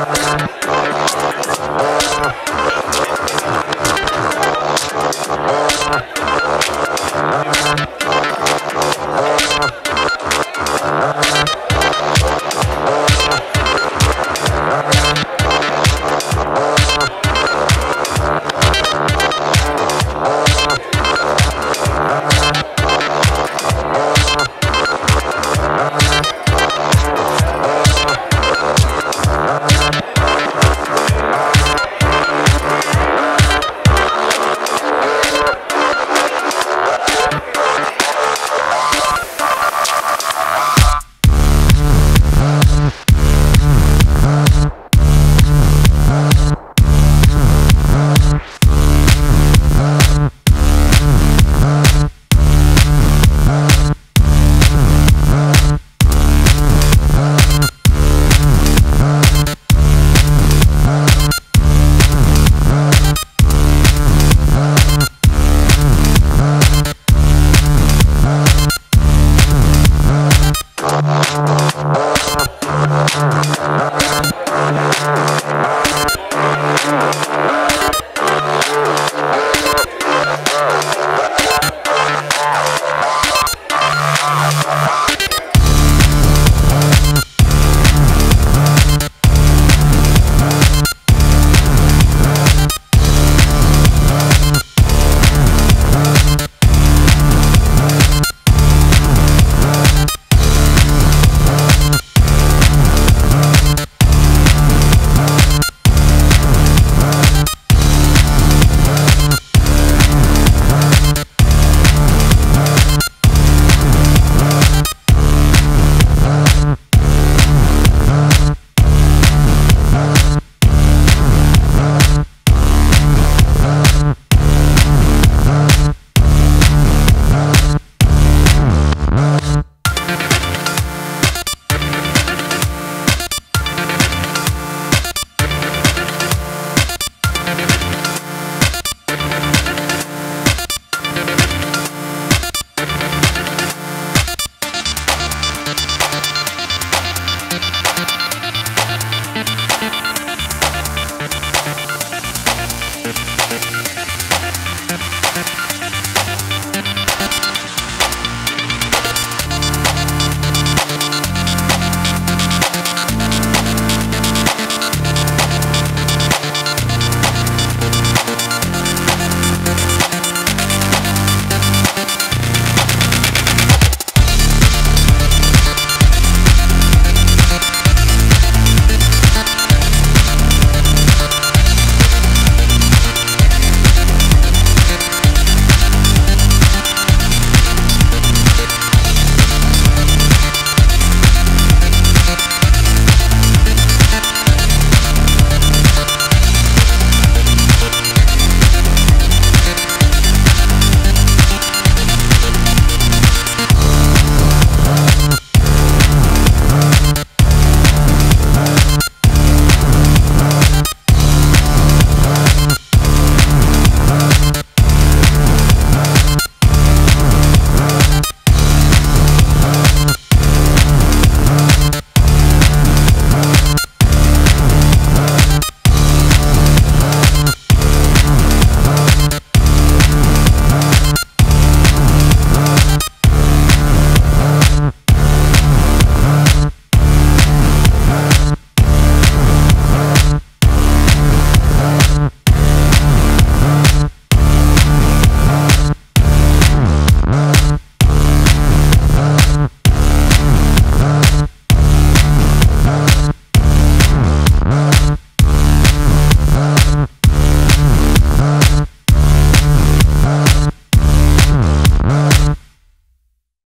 Música